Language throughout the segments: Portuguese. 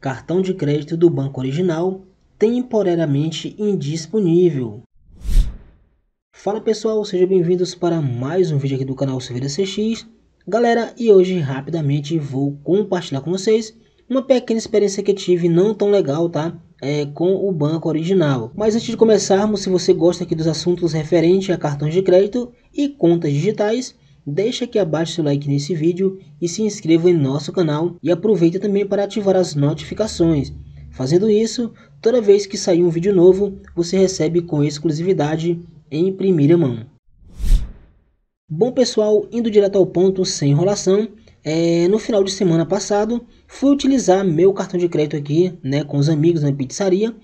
cartão de crédito do banco original temporariamente indisponível. Fala pessoal, sejam bem-vindos para mais um vídeo aqui do canal Silveira CX. Galera, e hoje rapidamente vou compartilhar com vocês uma pequena experiência que tive não tão legal, tá? É, com o banco original. Mas antes de começarmos, se você gosta aqui dos assuntos referentes a cartões de crédito e contas digitais, Deixe aqui abaixo seu like nesse vídeo e se inscreva em nosso canal e aproveite também para ativar as notificações. Fazendo isso, toda vez que sair um vídeo novo, você recebe com exclusividade em primeira mão. Bom pessoal, indo direto ao ponto, sem enrolação, é, no final de semana passado, fui utilizar meu cartão de crédito aqui, né, com os amigos na pizzaria,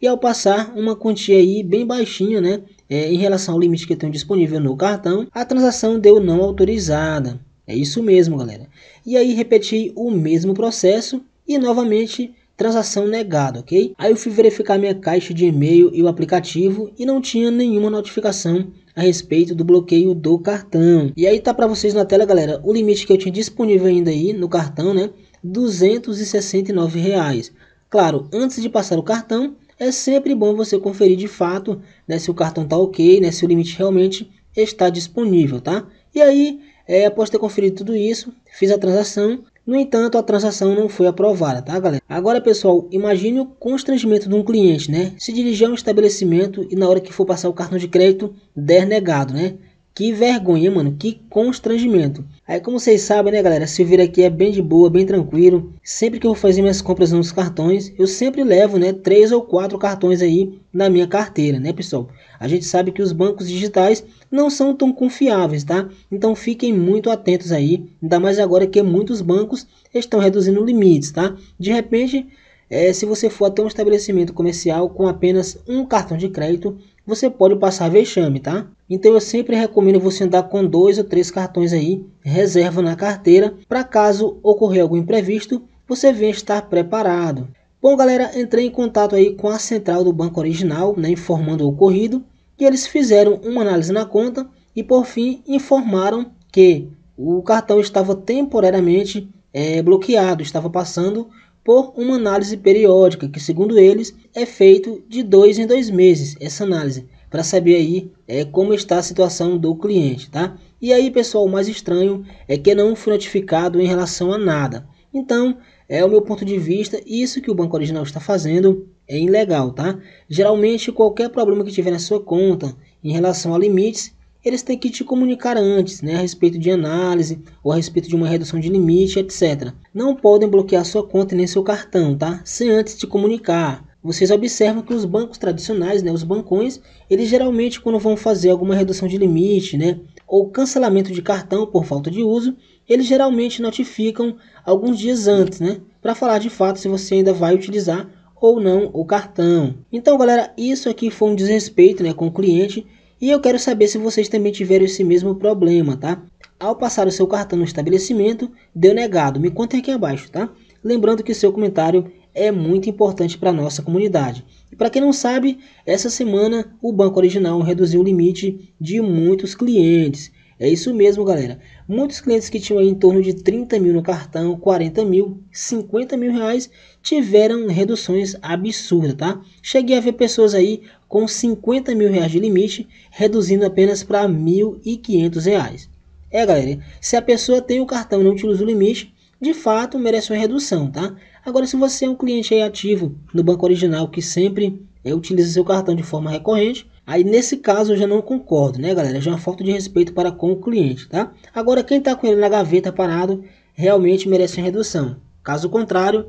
e ao passar uma quantia aí bem baixinha, né, é, em relação ao limite que eu tenho disponível no cartão, a transação deu não autorizada. É isso mesmo, galera. E aí repeti o mesmo processo e novamente transação negada, ok? Aí eu fui verificar minha caixa de e-mail e o aplicativo e não tinha nenhuma notificação a respeito do bloqueio do cartão. E aí tá para vocês na tela, galera, o limite que eu tinha disponível ainda aí no cartão, né? 269 reais. Claro, antes de passar o cartão, é sempre bom você conferir de fato né, se o cartão está ok, né, se o limite realmente está disponível, tá? E aí, é, após ter conferido tudo isso, fiz a transação. No entanto, a transação não foi aprovada, tá, galera? Agora, pessoal, imagine o constrangimento de um cliente, né? Se dirigir a um estabelecimento e na hora que for passar o cartão de crédito, der negado, né? Que vergonha, mano. Que constrangimento. Aí, como vocês sabem, né, galera? Silveira aqui é bem de boa, bem tranquilo. Sempre que eu vou fazer minhas compras nos cartões, eu sempre levo, né, três ou quatro cartões aí na minha carteira, né, pessoal? A gente sabe que os bancos digitais não são tão confiáveis, tá? Então fiquem muito atentos aí, ainda mais agora que muitos bancos estão reduzindo limites, tá? De repente, é, se você for até um estabelecimento comercial com apenas um cartão de crédito, você pode passar vexame, tá? Então eu sempre recomendo você andar com dois ou três cartões aí, reserva na carteira, para caso ocorrer algum imprevisto, você venha estar preparado. Bom galera, entrei em contato aí com a central do banco original, né, informando o ocorrido, e eles fizeram uma análise na conta e por fim informaram que o cartão estava temporariamente é, bloqueado, estava passando por uma análise periódica, que segundo eles é feito de dois em dois meses, essa análise, para saber aí é, como está a situação do cliente, tá? E aí, pessoal, o mais estranho é que não fui notificado em relação a nada. Então, é o meu ponto de vista, isso que o banco original está fazendo é ilegal, tá? Geralmente, qualquer problema que tiver na sua conta em relação a limites, eles têm que te comunicar antes, né, a respeito de análise ou a respeito de uma redução de limite, etc. Não podem bloquear sua conta nem seu cartão, tá? Sem antes te comunicar. Vocês observam que os bancos tradicionais, né, os bancões, eles geralmente quando vão fazer alguma redução de limite, né, ou cancelamento de cartão por falta de uso, eles geralmente notificam alguns dias antes, né, para falar de fato se você ainda vai utilizar ou não o cartão. Então, galera, isso aqui foi um desrespeito, né, com o cliente e eu quero saber se vocês também tiveram esse mesmo problema, tá? Ao passar o seu cartão no estabelecimento, deu negado. Me contem aqui abaixo, tá? Lembrando que seu comentário é muito importante para a nossa comunidade. E para quem não sabe, essa semana o Banco Original reduziu o limite de muitos clientes. É isso mesmo, galera. Muitos clientes que tinham em torno de 30 mil no cartão, 40 mil, 50 mil reais, tiveram reduções absurdas, tá? Cheguei a ver pessoas aí com 50 mil reais de limite, reduzindo apenas para 1.500 reais. É, galera, se a pessoa tem o cartão e não utiliza o limite, de fato merece uma redução, tá? Agora, se você é um cliente ativo no banco original que sempre é, utiliza seu cartão de forma recorrente, Aí nesse caso eu já não concordo, né, galera? Já é uma falta de respeito para com o cliente, tá? Agora quem está com ele na gaveta parado realmente merece uma redução. Caso contrário,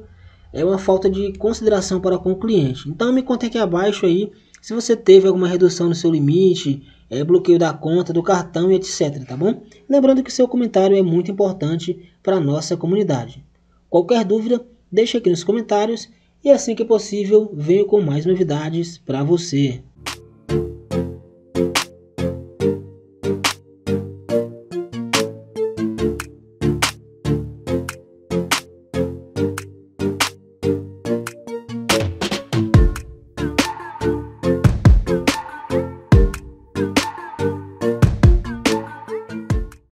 é uma falta de consideração para com o cliente. Então me conta aqui abaixo aí se você teve alguma redução no seu limite, é, bloqueio da conta, do cartão e etc, tá bom? Lembrando que seu comentário é muito importante para a nossa comunidade. Qualquer dúvida, deixe aqui nos comentários e assim que possível venho com mais novidades para você.